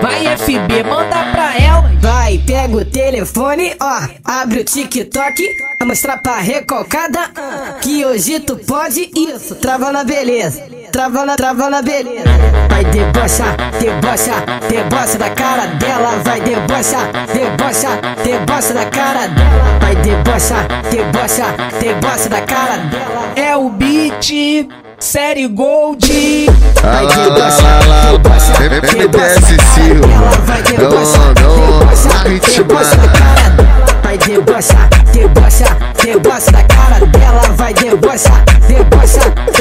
Vai FB, manda pra ela. Vai, pega o telefone, ó, abre o TikTok, vai mostrar pra recalcada que hoje tu pode isso, trava na beleza, trava na, trava na beleza. Vai debochar, debocha, debocha da cara dela, vai debochar, debocha, debocha da cara dela, vai debochar, debocha, debocha da cara dela. É o beat, série Gold. Vai lá, debocha, lá. debocha da cara dela, vai debocha da cara dela, vai debochar, debocha, debocha da cara dela, vai debocha, debocha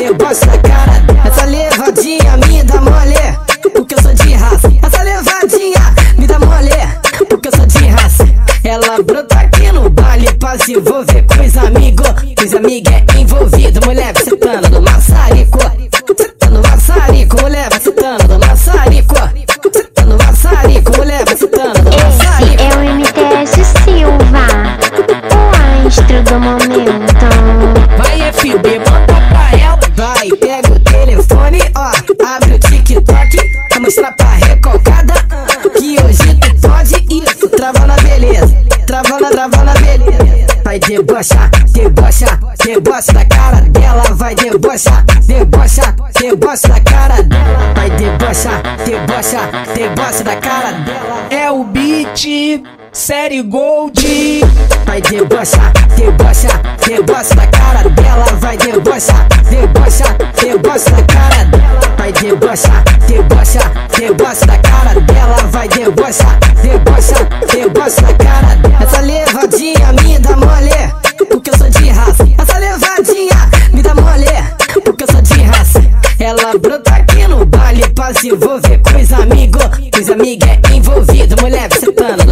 envolvido. Mulher citando do maçarico, citando maçarico, mulher citando do maçarico, citando maçarico, mulher citando do Esse maçarico. é o MTS Silva, o astro do momento. Vai FB, manda pra ela. Vai, pega o telefone, ó, abre o TikTok, vai mostrar pra recalcada que hoje tu pode isso, trava na beleza, trava na, trava na beleza. Vai debochar, debocha, debocha da cara dela, vai debochar, debocha, debocha da cara dela, vai debochar, debocha, debocha da cara dela. É o beat, série Gold. Vai debochar, debocha, debocha da cara dela, vai debochar, debocha, debocha da cara dela, vai debochar, debocha, debocha da cara dela, vai debochar, debocha, debocha vou ver com os amigos, os amigos é envolvido, mulher sentando